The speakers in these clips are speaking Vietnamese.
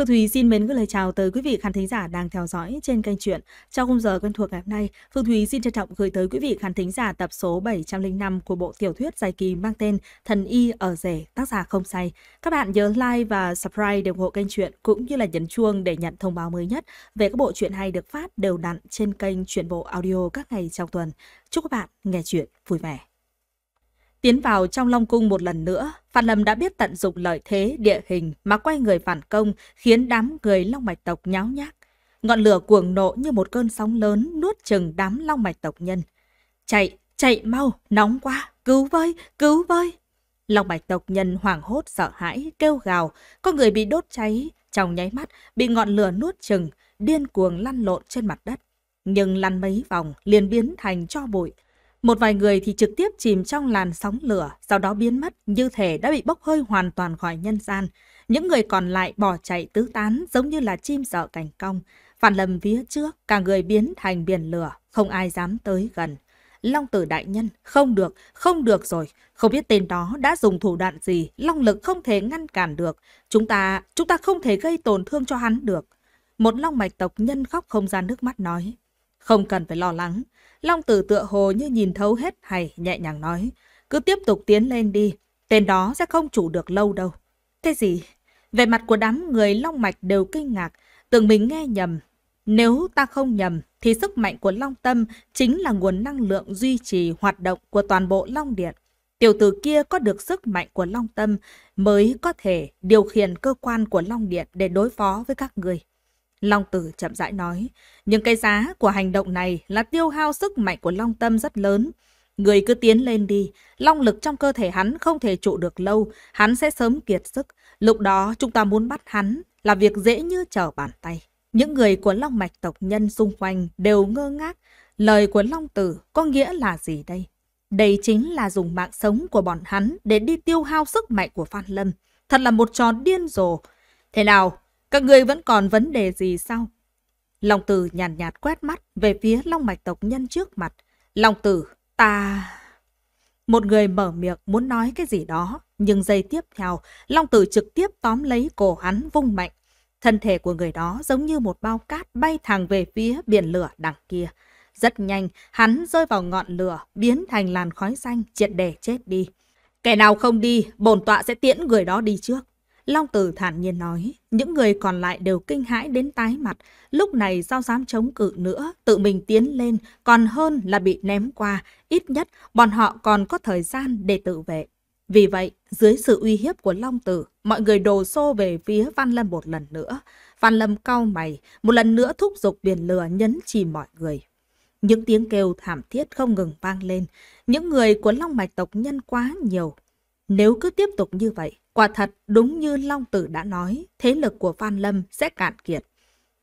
Phương Thùy xin mến gửi lời chào tới quý vị khán thính giả đang theo dõi trên kênh truyện. Trong khung giờ quen thuộc ngày hôm nay, Phương Thùy xin trân trọng gửi tới quý vị khán thính giả tập số 705 của bộ tiểu thuyết dài kỳ mang tên Thần Y ở rể, tác giả không say. Các bạn nhớ like và subscribe để ủng hộ kênh truyện cũng như là nhấn chuông để nhận thông báo mới nhất về các bộ truyện hay được phát đều đặn trên kênh truyện bộ audio các ngày trong tuần. Chúc các bạn nghe truyện vui vẻ. Tiến vào trong Long Cung một lần nữa, Phan Lâm đã biết tận dụng lợi thế địa hình mà quay người phản công khiến đám người Long Mạch tộc nháo nhác. Ngọn lửa cuồng nộ như một cơn sóng lớn nuốt chừng đám Long Mạch tộc nhân. Chạy, chạy mau, nóng quá, cứu với, cứu với. Long Mạch tộc nhân hoảng hốt sợ hãi, kêu gào, có người bị đốt cháy, trong nháy mắt bị ngọn lửa nuốt chừng, điên cuồng lăn lộn trên mặt đất. Nhưng lăn mấy vòng liền biến thành cho bụi. Một vài người thì trực tiếp chìm trong làn sóng lửa, sau đó biến mất như thể đã bị bốc hơi hoàn toàn khỏi nhân gian. Những người còn lại bỏ chạy tứ tán giống như là chim sợ cảnh cong. Phản lầm phía trước, cả người biến thành biển lửa, không ai dám tới gần. Long tử đại nhân, không được, không được rồi. Không biết tên đó đã dùng thủ đoạn gì, long lực không thể ngăn cản được. Chúng ta, chúng ta không thể gây tổn thương cho hắn được. Một long mạch tộc nhân khóc không ra nước mắt nói. Không cần phải lo lắng. Long tử tựa hồ như nhìn thấu hết hay nhẹ nhàng nói. Cứ tiếp tục tiến lên đi. Tên đó sẽ không chủ được lâu đâu. Cái gì? Về mặt của đám người Long Mạch đều kinh ngạc. Tưởng mình nghe nhầm. Nếu ta không nhầm, thì sức mạnh của Long Tâm chính là nguồn năng lượng duy trì hoạt động của toàn bộ Long Điện. Tiểu tử kia có được sức mạnh của Long Tâm mới có thể điều khiển cơ quan của Long Điện để đối phó với các người. Long Tử chậm rãi nói, nhưng cái giá của hành động này là tiêu hao sức mạnh của Long Tâm rất lớn. Người cứ tiến lên đi, long lực trong cơ thể hắn không thể trụ được lâu, hắn sẽ sớm kiệt sức. Lúc đó chúng ta muốn bắt hắn là việc dễ như trở bàn tay. Những người của long mạch tộc nhân xung quanh đều ngơ ngác. Lời của long tử có nghĩa là gì đây? Đây chính là dùng mạng sống của bọn hắn để đi tiêu hao sức mạnh của Phan Lâm. Thật là một trò điên rồ. Thế nào, các người vẫn còn vấn đề gì sao? Long tử nhàn nhạt, nhạt quét mắt về phía long mạch tộc nhân trước mặt. Long tử, ta... Một người mở miệng muốn nói cái gì đó, nhưng giây tiếp theo, Long Tử trực tiếp tóm lấy cổ hắn vung mạnh. Thân thể của người đó giống như một bao cát bay thẳng về phía biển lửa đằng kia. Rất nhanh, hắn rơi vào ngọn lửa, biến thành làn khói xanh, triệt để chết đi. Kẻ nào không đi, bổn tọa sẽ tiễn người đó đi trước. Long Tử thản nhiên nói, những người còn lại đều kinh hãi đến tái mặt. Lúc này sao dám chống cự nữa, tự mình tiến lên, còn hơn là bị ném qua. Ít nhất, bọn họ còn có thời gian để tự vệ. Vì vậy, dưới sự uy hiếp của Long Tử, mọi người đổ xô về phía Văn Lâm một lần nữa. Văn Lâm cau mày, một lần nữa thúc giục biển lửa nhấn chìm mọi người. Những tiếng kêu thảm thiết không ngừng vang lên. Những người của Long Mạch tộc nhân quá nhiều. Nếu cứ tiếp tục như vậy, Quả thật, đúng như Long Tử đã nói, thế lực của Phan Lâm sẽ cạn kiệt.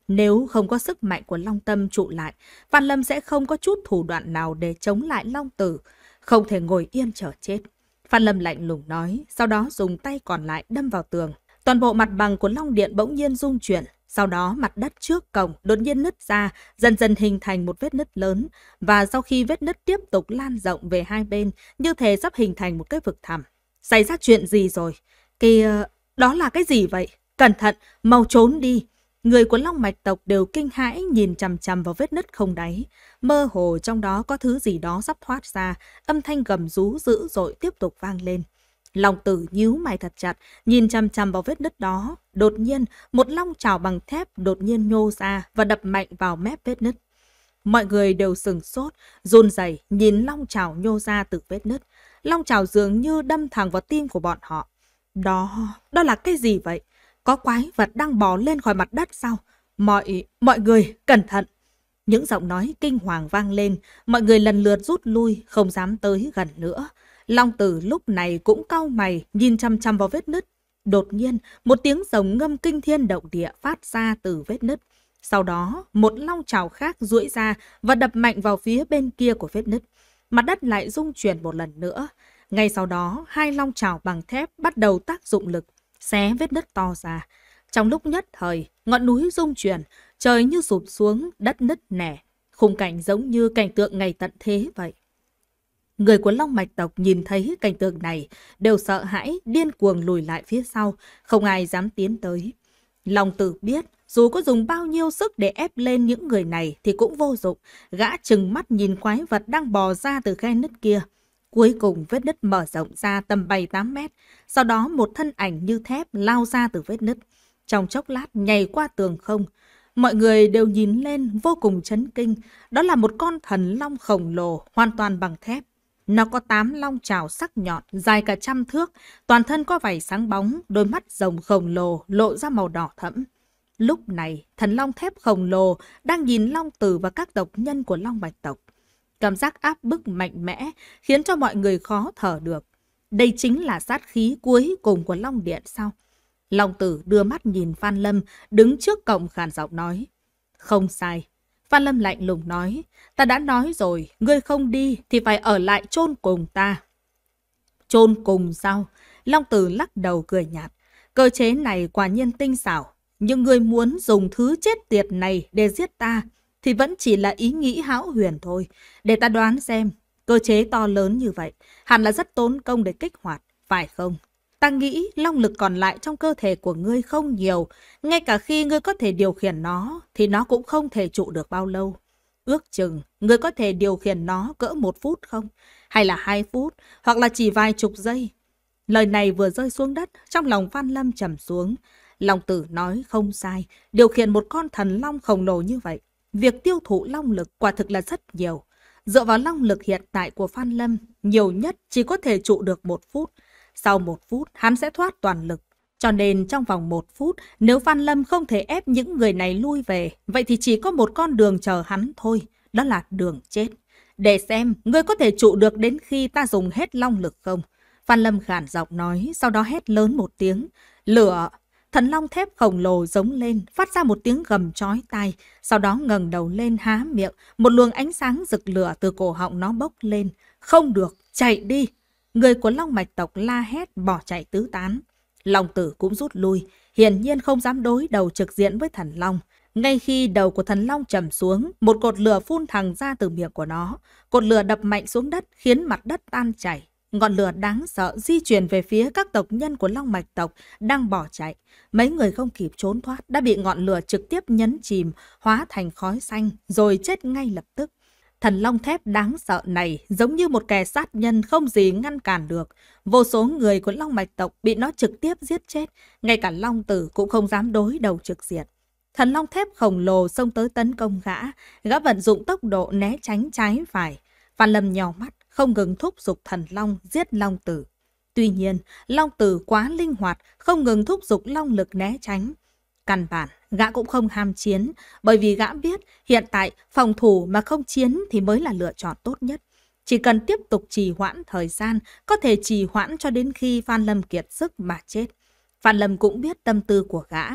Nếu không có sức mạnh của Long Tâm trụ lại, Phan Lâm sẽ không có chút thủ đoạn nào để chống lại Long Tử, không thể ngồi yên chờ chết. Phan Lâm lạnh lùng nói, sau đó dùng tay còn lại đâm vào tường. Toàn bộ mặt bằng của Long Điện bỗng nhiên rung chuyển, sau đó mặt đất trước cổng đột nhiên nứt ra, dần dần hình thành một vết nứt lớn. Và sau khi vết nứt tiếp tục lan rộng về hai bên, như thể sắp hình thành một cái vực thẳm. Xảy ra chuyện gì rồi? Kìa, ờ, đó là cái gì vậy? Cẩn thận, mau trốn đi. Người của Long Mạch tộc đều kinh hãi nhìn chằm chằm vào vết nứt không đáy. Mơ hồ trong đó có thứ gì đó sắp thoát ra, âm thanh gầm rú dữ dội tiếp tục vang lên. Long tử nhíu mày thật chặt, nhìn chằm chằm vào vết nứt đó. Đột nhiên, một long trào bằng thép đột nhiên nhô ra và đập mạnh vào mép vết nứt. Mọi người đều sừng sốt, run rẩy nhìn long trào nhô ra từ vết nứt. Long trào dường như đâm thẳng vào tim của bọn họ. Đó, đó là cái gì vậy? Có quái vật đang bò lên khỏi mặt đất sao? Mọi, mọi người, cẩn thận! Những giọng nói kinh hoàng vang lên, mọi người lần lượt rút lui, không dám tới gần nữa. Long tử lúc này cũng cau mày, nhìn chăm chăm vào vết nứt. Đột nhiên, một tiếng rồng ngâm kinh thiên động địa phát ra từ vết nứt. Sau đó, một long trào khác duỗi ra và đập mạnh vào phía bên kia của vết nứt. Mặt đất lại rung chuyển một lần nữa. Ngay sau đó, hai long trào bằng thép bắt đầu tác dụng lực, xé vết nứt to ra. Trong lúc nhất thời, ngọn núi rung chuyển, trời như sụp xuống, đất nứt nẻ. Khung cảnh giống như cảnh tượng ngày tận thế vậy. Người của Long Mạch tộc nhìn thấy cảnh tượng này, đều sợ hãi, điên cuồng lùi lại phía sau, không ai dám tiến tới. Long tử biết, dù có dùng bao nhiêu sức để ép lên những người này thì cũng vô dụng. Gã chừng mắt nhìn quái vật đang bò ra từ khe nứt kia. Cuối cùng vết nứt mở rộng ra tầm 7-8 mét. Sau đó một thân ảnh như thép lao ra từ vết nứt. Trong chốc lát nhảy qua tường không. Mọi người đều nhìn lên vô cùng chấn kinh. Đó là một con thần long khổng lồ hoàn toàn bằng thép. Nó có tám long trào sắc nhọn, dài cả trăm thước, toàn thân có vảy sáng bóng, đôi mắt rồng khổng lồ lộ ra màu đỏ thẫm. Lúc này, thần long thép khổng lồ đang nhìn long tử và các tộc nhân của long bạch tộc. Cảm giác áp bức mạnh mẽ khiến cho mọi người khó thở được. Đây chính là sát khí cuối cùng của long điện sao? Long tử đưa mắt nhìn Phan Lâm, đứng trước cổng khàn giọng nói. Không sai. Phan Lâm lạnh lùng nói, ta đã nói rồi, ngươi không đi thì phải ở lại chôn cùng ta. Chôn cùng sao? Long tử lắc đầu cười nhạt. Cơ chế này quả nhiên tinh xảo, nhưng ngươi muốn dùng thứ chết tiệt này để giết ta thì vẫn chỉ là ý nghĩ hão huyền thôi. Để ta đoán xem, cơ chế to lớn như vậy hẳn là rất tốn công để kích hoạt, phải không? Ta nghĩ long lực còn lại trong cơ thể của ngươi không nhiều. Ngay cả khi ngươi có thể điều khiển nó, thì nó cũng không thể trụ được bao lâu. Ước chừng, ngươi có thể điều khiển nó cỡ một phút không? Hay là hai phút, hoặc là chỉ vài chục giây? Lời này vừa rơi xuống đất, trong lòng Phan Lâm trầm xuống. Long tử nói không sai, điều khiển một con thần long khổng lồ như vậy. Việc tiêu thụ long lực quả thực là rất nhiều. Dựa vào long lực hiện tại của Phan Lâm, nhiều nhất chỉ có thể trụ được một phút. Sau một phút, hắn sẽ thoát toàn lực. Cho nên trong vòng một phút, nếu Phan Lâm không thể ép những người này lui về, vậy thì chỉ có một con đường chờ hắn thôi, đó là đường chết. Để xem, ngươi có thể trụ được đến khi ta dùng hết long lực không? Phan Lâm khản giọng nói, sau đó hét lớn một tiếng. Lửa! Thần long thép khổng lồ giống lên, phát ra một tiếng gầm chói tai, sau đó ngẩng đầu lên há miệng, một luồng ánh sáng rực lửa từ cổ họng nó bốc lên. Không được, chạy đi! Người của Long Mạch tộc la hét bỏ chạy tứ tán. Long tử cũng rút lui, hiển nhiên không dám đối đầu trực diện với thần Long. Ngay khi đầu của thần Long trầm xuống, một cột lửa phun thẳng ra từ miệng của nó. Cột lửa đập mạnh xuống đất khiến mặt đất tan chảy. Ngọn lửa đáng sợ di chuyển về phía các tộc nhân của Long Mạch tộc đang bỏ chạy. Mấy người không kịp trốn thoát đã bị ngọn lửa trực tiếp nhấn chìm, hóa thành khói xanh, rồi chết ngay lập tức. Thần long thép đáng sợ này giống như một kẻ sát nhân không gì ngăn cản được. Vô số người của long mạch tộc bị nó trực tiếp giết chết. Ngay cả long tử cũng không dám đối đầu trực diện. Thần long thép khổng lồ xông tới tấn công gã. Gã vận dụng tốc độ né tránh trái phải. Phan Lâm nhò mắt, không ngừng thúc giục thần long giết long tử. Tuy nhiên, long tử quá linh hoạt, không ngừng thúc giục long lực né tránh. Căn bản, gã cũng không ham chiến, bởi vì gã biết hiện tại phòng thủ mà không chiến thì mới là lựa chọn tốt nhất. Chỉ cần tiếp tục trì hoãn thời gian, có thể trì hoãn cho đến khi Phan Lâm kiệt sức mà chết. Phan Lâm cũng biết tâm tư của gã,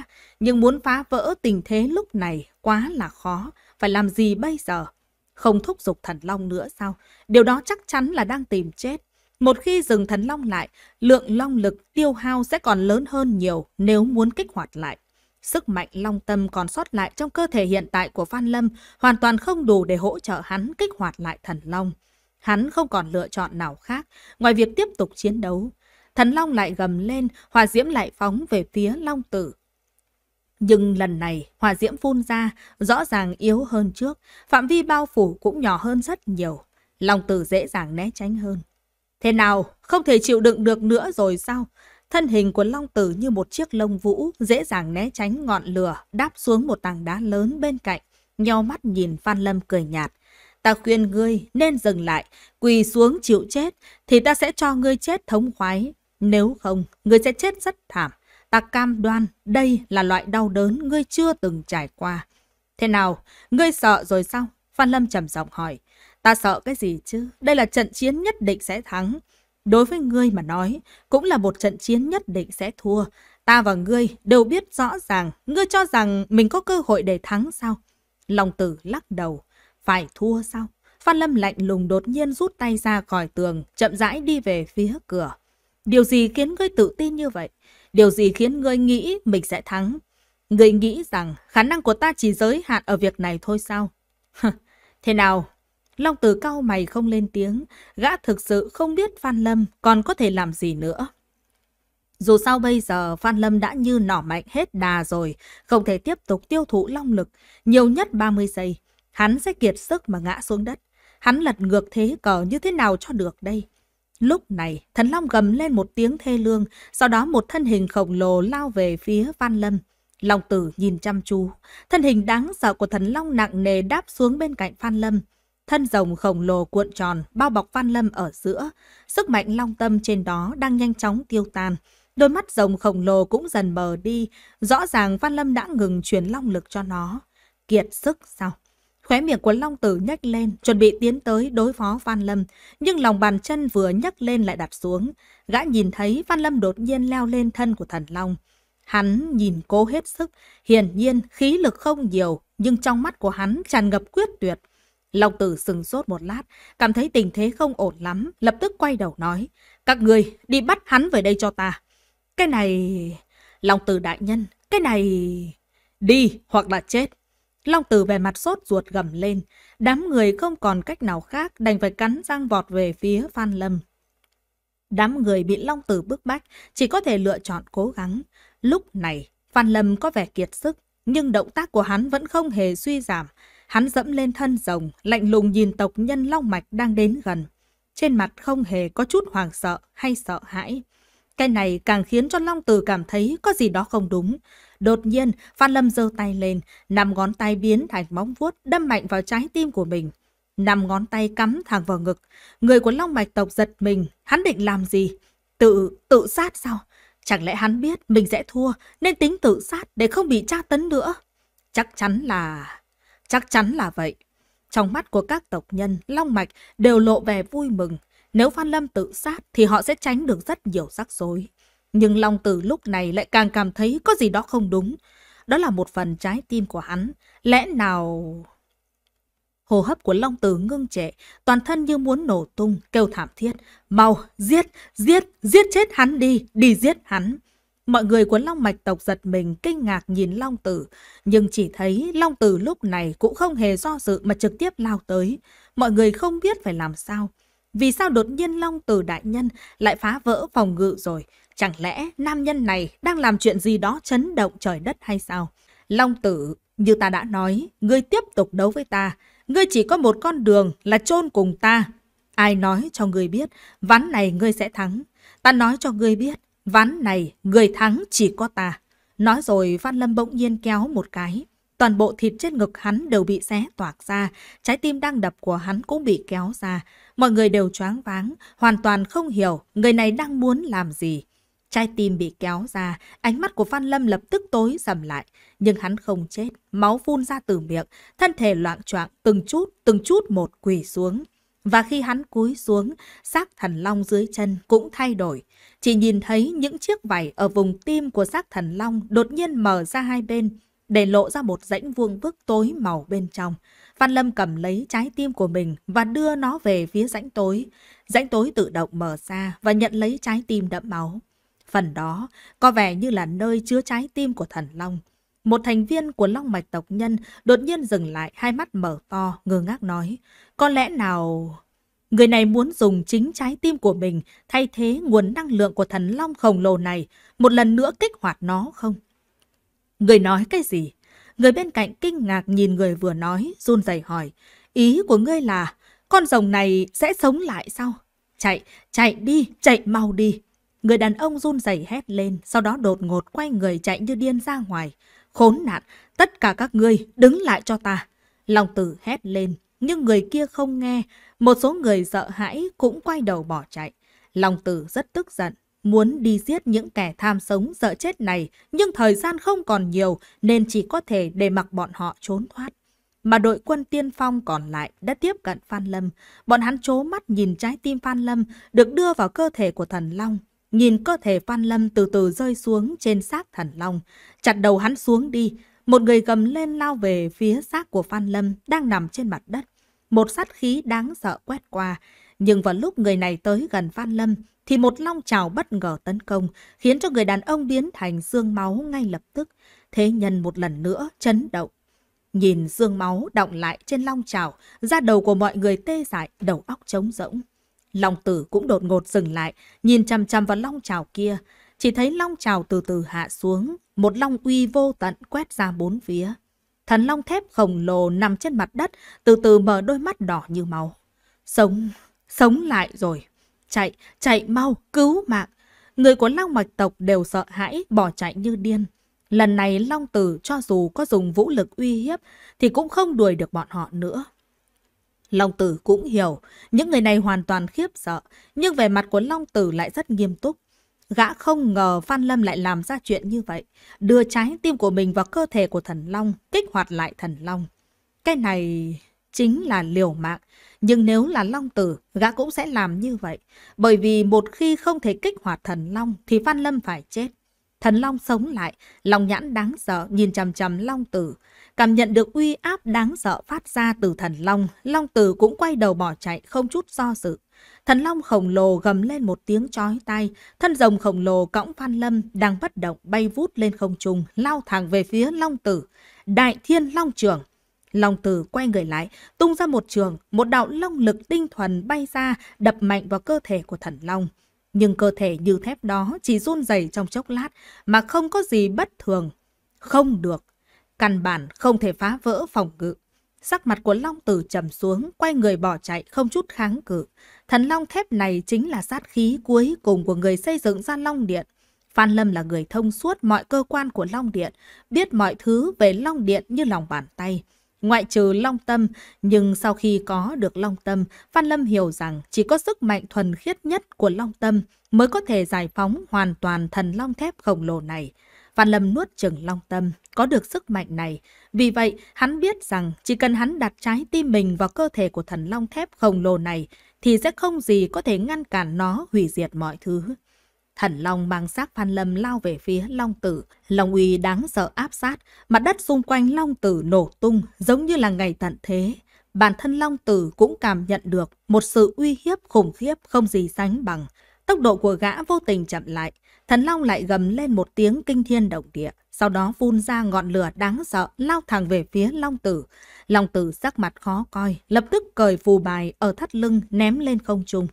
nhưng muốn phá vỡ tình thế lúc này quá là khó, phải làm gì bây giờ? Không thúc giục thần long nữa sao? Điều đó chắc chắn là đang tìm chết. Một khi dừng thần long lại, lượng long lực tiêu hao sẽ còn lớn hơn nhiều nếu muốn kích hoạt lại. Sức mạnh long tâm còn sót lại trong cơ thể hiện tại của Phan Lâm hoàn toàn không đủ để hỗ trợ hắn kích hoạt lại thần long. Hắn không còn lựa chọn nào khác ngoài việc tiếp tục chiến đấu. Thần long lại gầm lên, hỏa diễm lại phóng về phía long tử. Nhưng lần này, hỏa diễm phun ra, rõ ràng yếu hơn trước, phạm vi bao phủ cũng nhỏ hơn rất nhiều. Long tử dễ dàng né tránh hơn. Thế nào, không thể chịu đựng được nữa rồi sao? Thân hình của Long Tử như một chiếc lông vũ, dễ dàng né tránh ngọn lửa, đáp xuống một tảng đá lớn bên cạnh. Nho mắt nhìn Phan Lâm cười nhạt. Ta khuyên ngươi nên dừng lại, quỳ xuống chịu chết, thì ta sẽ cho ngươi chết thống khoái. Nếu không, ngươi sẽ chết rất thảm. Ta cam đoan, đây là loại đau đớn ngươi chưa từng trải qua. Thế nào, ngươi sợ rồi sao? Phan Lâm trầm giọng hỏi. Ta sợ cái gì chứ? Đây là trận chiến nhất định sẽ thắng. Đối với ngươi mà nói, cũng là một trận chiến nhất định sẽ thua. Ta và ngươi đều biết rõ ràng, ngươi cho rằng mình có cơ hội để thắng sao? Long tử lắc đầu. Phải thua sao? Phan Lâm lạnh lùng đột nhiên rút tay ra khỏi tường, chậm rãi đi về phía cửa. Điều gì khiến ngươi tự tin như vậy? Điều gì khiến ngươi nghĩ mình sẽ thắng? Ngươi nghĩ rằng khả năng của ta chỉ giới hạn ở việc này thôi sao? Thế nào, Long tử cao mày không lên tiếng, gã thực sự không biết Phan Lâm còn có thể làm gì nữa. Dù sao bây giờ Phan Lâm đã như nỏ mạnh hết đà rồi, không thể tiếp tục tiêu thụ long lực, nhiều nhất 30 giây. Hắn sẽ kiệt sức mà ngã xuống đất. Hắn lật ngược thế cờ như thế nào cho được đây? Lúc này, thần long gầm lên một tiếng thê lương, sau đó một thân hình khổng lồ lao về phía văn Lâm. Long tử nhìn chăm chú, thân hình đáng sợ của thần long nặng nề đáp xuống bên cạnh Phan Lâm. Thân rồng khổng lồ cuộn tròn, bao bọc Phan Lâm ở giữa. Sức mạnh long tâm trên đó đang nhanh chóng tiêu tan. Đôi mắt rồng khổng lồ cũng dần mờ đi. Rõ ràng Phan Lâm đã ngừng truyền long lực cho nó. Kiệt sức sao? Khóe miệng của Long Tử nhếch lên, chuẩn bị tiến tới đối phó Phan Lâm. Nhưng lòng bàn chân vừa nhấc lên lại đặt xuống. Gã nhìn thấy Phan Lâm đột nhiên leo lên thân của thần Long. Hắn nhìn cố hết sức, hiển nhiên khí lực không nhiều, nhưng trong mắt của hắn tràn ngập quyết tuyệt. Long tử sừng sốt một lát, cảm thấy tình thế không ổn lắm, lập tức quay đầu nói. Các người đi bắt hắn về đây cho ta. Cái này... Long tử đại nhân, cái này... Đi hoặc là chết. Long tử về mặt sốt ruột gầm lên. Đám người không còn cách nào khác đành phải cắn răng vọt về phía Phan Lâm. Đám người bị Long tử bức bách, chỉ có thể lựa chọn cố gắng. Lúc này, Phan Lâm có vẻ kiệt sức, nhưng động tác của hắn vẫn không hề suy giảm. Hắn dẫm lên thân rồng, lạnh lùng nhìn tộc nhân Long Mạch đang đến gần. Trên mặt không hề có chút hoàng sợ hay sợ hãi. Cái này càng khiến cho Long Tử cảm thấy có gì đó không đúng. Đột nhiên, Phan Lâm giơ tay lên, nằm ngón tay biến thành móng vuốt đâm mạnh vào trái tim của mình. Nằm ngón tay cắm thẳng vào ngực. Người của Long Mạch tộc giật mình, hắn định làm gì? Tự, tự sát sao? Chẳng lẽ hắn biết mình sẽ thua nên tính tự sát để không bị tra tấn nữa? Chắc chắn là... Chắc chắn là vậy. Trong mắt của các tộc nhân, Long Mạch đều lộ vẻ vui mừng. Nếu Phan Lâm tự sát thì họ sẽ tránh được rất nhiều rắc rối. Nhưng Long Tử lúc này lại càng cảm thấy có gì đó không đúng. Đó là một phần trái tim của hắn. Lẽ nào... Hồ hấp của Long Tử ngưng trệ, toàn thân như muốn nổ tung, kêu thảm thiết. Mau, giết, giết, giết chết hắn đi, đi giết hắn. Mọi người của Long Mạch tộc giật mình kinh ngạc nhìn Long Tử, nhưng chỉ thấy Long Tử lúc này cũng không hề do dự mà trực tiếp lao tới. Mọi người không biết phải làm sao. Vì sao đột nhiên Long Tử đại nhân lại phá vỡ phòng ngự rồi? Chẳng lẽ nam nhân này đang làm chuyện gì đó chấn động trời đất hay sao? Long Tử, như ta đã nói, ngươi tiếp tục đấu với ta. Ngươi chỉ có một con đường là chôn cùng ta. Ai nói cho ngươi biết, ván này ngươi sẽ thắng. Ta nói cho ngươi biết, ván này người thắng chỉ có ta. Nói rồi Phan Lâm bỗng nhiên kéo một cái. Toàn bộ thịt trên ngực hắn đều bị xé toạc ra, trái tim đang đập của hắn cũng bị kéo ra. Mọi người đều choáng váng, hoàn toàn không hiểu người này đang muốn làm gì. Trái tim bị kéo ra, ánh mắt của Phan Lâm lập tức tối sầm lại. Nhưng hắn không chết, máu phun ra từ miệng, thân thể loạn choạng từng chút, từng chút một quỳ xuống. Và khi hắn cúi xuống, xác thần long dưới chân cũng thay đổi. Chỉ nhìn thấy những chiếc vảy ở vùng tim của xác thần long đột nhiên mở ra hai bên, để lộ ra một rãnh vuông vức tối màu bên trong. Văn Lâm cầm lấy trái tim của mình và đưa nó về phía rãnh tối. Rãnh tối tự động mở ra và nhận lấy trái tim đẫm máu. Phần đó có vẻ như là nơi chứa trái tim của thần Long. Một thành viên của Long Mạch tộc nhân đột nhiên dừng lại, hai mắt mở to, ngơ ngác nói. Có lẽ nào... Người này muốn dùng chính trái tim của mình thay thế nguồn năng lượng của thần Long khổng lồ này, một lần nữa kích hoạt nó không? Người nói cái gì? Người bên cạnh kinh ngạc nhìn người vừa nói, run rẩy hỏi. Ý của ngươi là, con rồng này sẽ sống lại sao? Chạy, chạy đi, chạy mau đi. Người đàn ông run rẩy hét lên, sau đó đột ngột quay người chạy như điên ra ngoài. Khốn nạn, tất cả các ngươi đứng lại cho ta. Long tử hét lên, nhưng người kia không nghe. Một số người sợ hãi cũng quay đầu bỏ chạy. Long tử rất tức giận, muốn đi giết những kẻ tham sống sợ chết này, nhưng thời gian không còn nhiều nên chỉ có thể để mặc bọn họ trốn thoát. Mà đội quân tiên phong còn lại đã tiếp cận Phan Lâm. Bọn hắn chố mắt nhìn trái tim Phan Lâm được đưa vào cơ thể của thần Long. Nhìn cơ thể Phan Lâm từ từ rơi xuống trên xác thần Long, chặt đầu hắn xuống đi. Một người gầm lên lao về phía xác của Phan Lâm đang nằm trên mặt đất. Một sát khí đáng sợ quét qua. Nhưng vào lúc người này tới gần Phan Lâm, thì một long trào bất ngờ tấn công, khiến cho người đàn ông biến thành xương máu ngay lập tức. Thế nhân một lần nữa chấn động. Nhìn xương máu động lại trên long trào, da đầu của mọi người tê dại, đầu óc trống rỗng. Long tử cũng đột ngột dừng lại, nhìn chăm chăm vào long trào kia. chỉ thấy long trào từ từ hạ xuống, một long uy vô tận quét ra bốn phía. Thần long thép khổng lồ nằm trên mặt đất, từ từ mở đôi mắt đỏ như máu. Sống, sống lại rồi. Chạy, chạy mau, cứu mạng. Người của long mạch tộc đều sợ hãi, bỏ chạy như điên. Lần này Long Tử cho dù có dùng vũ lực uy hiếp thì cũng không đuổi được bọn họ nữa. Long Tử cũng hiểu, những người này hoàn toàn khiếp sợ, nhưng về mặt của Long Tử lại rất nghiêm túc. Gã không ngờ Phan Lâm lại làm ra chuyện như vậy, đưa trái tim của mình vào cơ thể của thần Long, kích hoạt lại thần Long. Cái này chính là liều mạng, nhưng nếu là Long Tử, gã cũng sẽ làm như vậy, bởi vì một khi không thể kích hoạt thần Long thì Phan Lâm phải chết. Thần Long sống lại, lòng nhãn đáng sợ nhìn chằm chằm Long Tử. Cảm nhận được uy áp đáng sợ phát ra từ thần Long, Long Tử cũng quay đầu bỏ chạy không chút do dự. Thần Long khổng lồ gầm lên một tiếng chói tai, thân rồng khổng lồ cõng Phan Lâm đang bất động bay vút lên không trung, lao thẳng về phía Long Tử. Đại Thiên Long Trường Long Tử quay người lại, tung ra một trường, một đạo long lực tinh thuần bay ra, đập mạnh vào cơ thể của thần Long. Nhưng cơ thể như thép đó chỉ run rẩy trong chốc lát mà không có gì bất thường. Không được. Căn bản không thể phá vỡ phòng ngự. Sắc mặt của Long Tử trầm xuống, quay người bỏ chạy không chút kháng cự. Thần Long thép này chính là sát khí cuối cùng của người xây dựng ra Long Điện. Phan Lâm là người thông suốt mọi cơ quan của Long Điện, biết mọi thứ về Long Điện như lòng bàn tay. Ngoại trừ Long Tâm, nhưng sau khi có được Long Tâm, Phan Lâm hiểu rằng chỉ có sức mạnh thuần khiết nhất của Long Tâm mới có thể giải phóng hoàn toàn thần Long Thép khổng lồ này. Phan Lâm nuốt chừng Long Tâm, có được sức mạnh này. Vì vậy, hắn biết rằng chỉ cần hắn đặt trái tim mình vào cơ thể của thần Long Thép khổng lồ này, thì sẽ không gì có thể ngăn cản nó hủy diệt mọi thứ. Thần Long mang xác Phan Lâm lao về phía Long Tử. Long uy đáng sợ áp sát, mặt đất xung quanh Long Tử nổ tung giống như là ngày tận thế. Bản thân Long Tử cũng cảm nhận được một sự uy hiếp khủng khiếp không gì sánh bằng. Tốc độ của gã vô tình chậm lại. Thần Long lại gầm lên một tiếng kinh thiên động địa. Sau đó phun ra ngọn lửa đáng sợ lao thẳng về phía Long Tử. Long Tử sắc mặt khó coi, lập tức cởi phù bài ở thắt lưng ném lên không trung.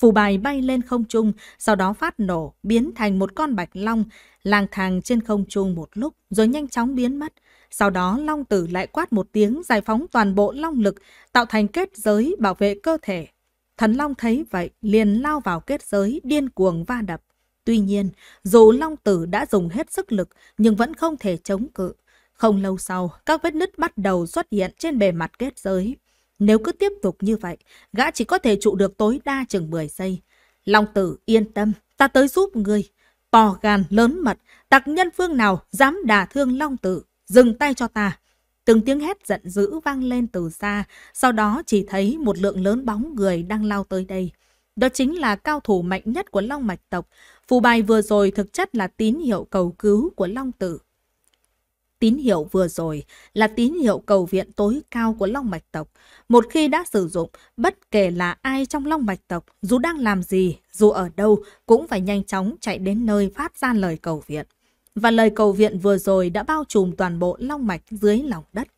Phù bài bay lên không trung, sau đó phát nổ, biến thành một con bạch long, lang thang trên không trung một lúc, rồi nhanh chóng biến mất. Sau đó long tử lại quát một tiếng giải phóng toàn bộ long lực, tạo thành kết giới bảo vệ cơ thể. Thần long thấy vậy, liền lao vào kết giới, điên cuồng va đập. Tuy nhiên, dù long tử đã dùng hết sức lực, nhưng vẫn không thể chống cự. Không lâu sau, các vết nứt bắt đầu xuất hiện trên bề mặt kết giới. Nếu cứ tiếp tục như vậy, gã chỉ có thể trụ được tối đa chừng 10 giây. Long tử yên tâm, ta tới giúp ngươi. To gan lớn mật, tặc nhân phương nào dám đả thương Long tử, dừng tay cho ta. Từng tiếng hét giận dữ vang lên từ xa, sau đó chỉ thấy một lượng lớn bóng người đang lao tới đây. Đó chính là cao thủ mạnh nhất của Long Mạch tộc. Phù bài vừa rồi thực chất là tín hiệu cầu cứu của Long Tử. Tín hiệu vừa rồi là tín hiệu cầu viện tối cao của Long Mạch tộc. Một khi đã sử dụng, bất kể là ai trong Long Mạch tộc, dù đang làm gì, dù ở đâu, cũng phải nhanh chóng chạy đến nơi phát ra lời cầu viện. Và lời cầu viện vừa rồi đã bao trùm toàn bộ Long Mạch dưới lòng đất.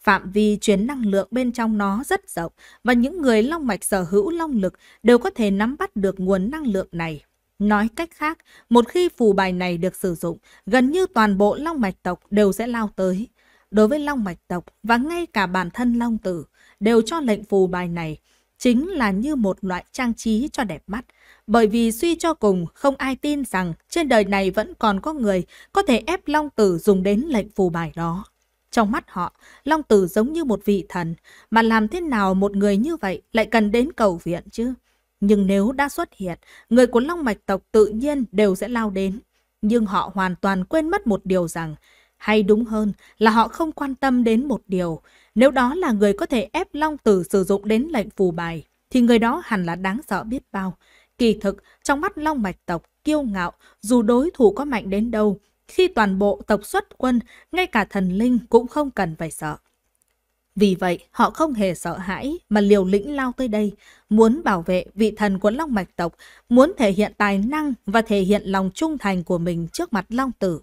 Phạm vi truyền năng lượng bên trong nó rất rộng và những người Long Mạch sở hữu Long lực đều có thể nắm bắt được nguồn năng lượng này. Nói cách khác, một khi phù bài này được sử dụng, gần như toàn bộ long mạch tộc đều sẽ lao tới. Đối với long mạch tộc và ngay cả bản thân long tử đều cho lệnh phù bài này chính là như một loại trang trí cho đẹp mắt. Bởi vì suy cho cùng, không ai tin rằng trên đời này vẫn còn có người có thể ép long tử dùng đến lệnh phù bài đó. Trong mắt họ, long tử giống như một vị thần, mà làm thế nào một người như vậy lại cần đến cầu viện chứ? Nhưng nếu đã xuất hiện, người của Long Mạch tộc tự nhiên đều sẽ lao đến. Nhưng họ hoàn toàn quên mất một điều rằng, hay đúng hơn là họ không quan tâm đến một điều. Nếu đó là người có thể ép Long Tử sử dụng đến lệnh phù bài, thì người đó hẳn là đáng sợ biết bao. Kỳ thực, trong mắt Long Mạch tộc, kiêu ngạo, dù đối thủ có mạnh đến đâu, khi toàn bộ tộc xuất quân, ngay cả thần linh cũng không cần phải sợ. Vì vậy, họ không hề sợ hãi mà liều lĩnh lao tới đây, muốn bảo vệ vị thần của Long Mạch tộc, muốn thể hiện tài năng và thể hiện lòng trung thành của mình trước mặt Long Tử.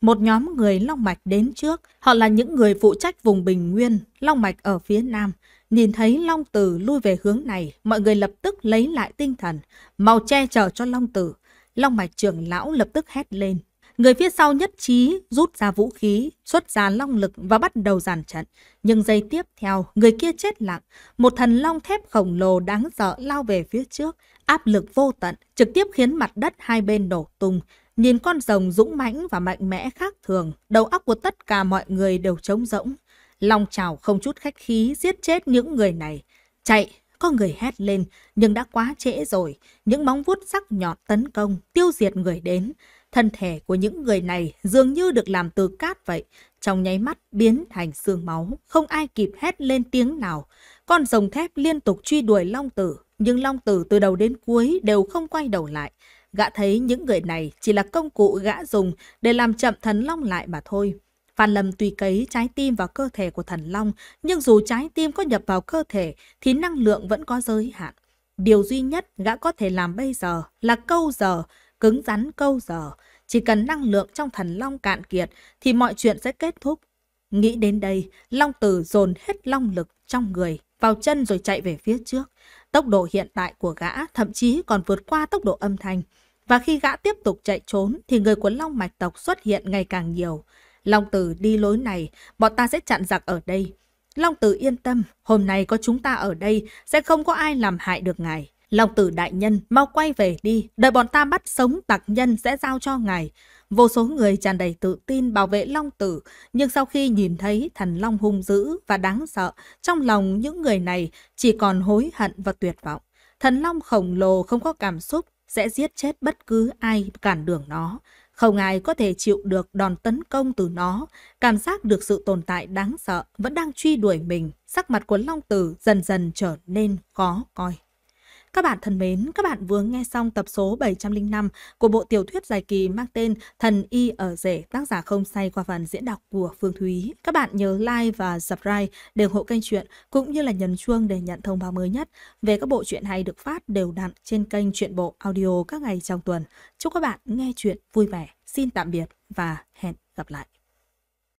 Một nhóm người Long Mạch đến trước, họ là những người phụ trách vùng Bình Nguyên, Long Mạch ở phía Nam. Nhìn thấy Long Tử lui về hướng này, mọi người lập tức lấy lại tinh thần, mau che chở cho Long Tử. Long mạch trưởng lão lập tức hét lên. Người phía sau nhất trí rút ra vũ khí, xuất ra long lực và bắt đầu giàn trận. Nhưng giây tiếp theo, người kia chết lặng. Một thần long thép khổng lồ đáng sợ lao về phía trước. Áp lực vô tận, trực tiếp khiến mặt đất hai bên đổ tung. Nhìn con rồng dũng mãnh và mạnh mẽ khác thường, đầu óc của tất cả mọi người đều trống rỗng. Long trào không chút khách khí giết chết những người này. Chạy, có người hét lên, nhưng đã quá trễ rồi. Những móng vuốt sắc nhọn tấn công, tiêu diệt người đến. Thân thể của những người này dường như được làm từ cát vậy. Trong nháy mắt biến thành xương máu, không ai kịp hét lên tiếng nào. Con rồng thép liên tục truy đuổi Long Tử, nhưng Long Tử từ đầu đến cuối đều không quay đầu lại. Gã thấy những người này chỉ là công cụ gã dùng để làm chậm thần Long lại mà thôi. Phan Lâm tùy cấy trái tim vào cơ thể của thần Long, nhưng dù trái tim có nhập vào cơ thể thì năng lượng vẫn có giới hạn. Điều duy nhất gã có thể làm bây giờ là câu giờ, cứng rắn câu giờ. Chỉ cần năng lượng trong thần Long cạn kiệt thì mọi chuyện sẽ kết thúc. Nghĩ đến đây, Long Tử dồn hết long lực trong người, vào chân rồi chạy về phía trước. Tốc độ hiện tại của gã thậm chí còn vượt qua tốc độ âm thanh. Và khi gã tiếp tục chạy trốn thì người của Long Mạch tộc xuất hiện ngày càng nhiều. Long Tử đi lối này, bọn ta sẽ chặn giặc ở đây. Long Tử yên tâm, hôm nay có chúng ta ở đây, sẽ không có ai làm hại được ngài. Long Tử đại nhân, mau quay về đi, đợi bọn ta bắt sống tặc nhân sẽ giao cho ngài. Vô số người tràn đầy tự tin bảo vệ Long Tử, nhưng sau khi nhìn thấy thần Long hung dữ và đáng sợ, trong lòng những người này chỉ còn hối hận và tuyệt vọng. Thần Long khổng lồ không có cảm xúc, sẽ giết chết bất cứ ai cản đường nó. Không ai có thể chịu được đòn tấn công từ nó, cảm giác được sự tồn tại đáng sợ vẫn đang truy đuổi mình, sắc mặt của Long Tử dần dần trở nên khó coi. Các bạn thân mến, các bạn vừa nghe xong tập số 705 của bộ tiểu thuyết dài kỳ mang tên Thần Y ở rể tác giả không say qua phần diễn đọc của Phương Thúy. Các bạn nhớ like và subscribe để ủng hộ kênh truyện cũng như là nhấn chuông để nhận thông báo mới nhất về các bộ truyện hay được phát đều đặn trên kênh truyện bộ audio các ngày trong tuần. Chúc các bạn nghe chuyện vui vẻ. Xin tạm biệt và hẹn gặp lại.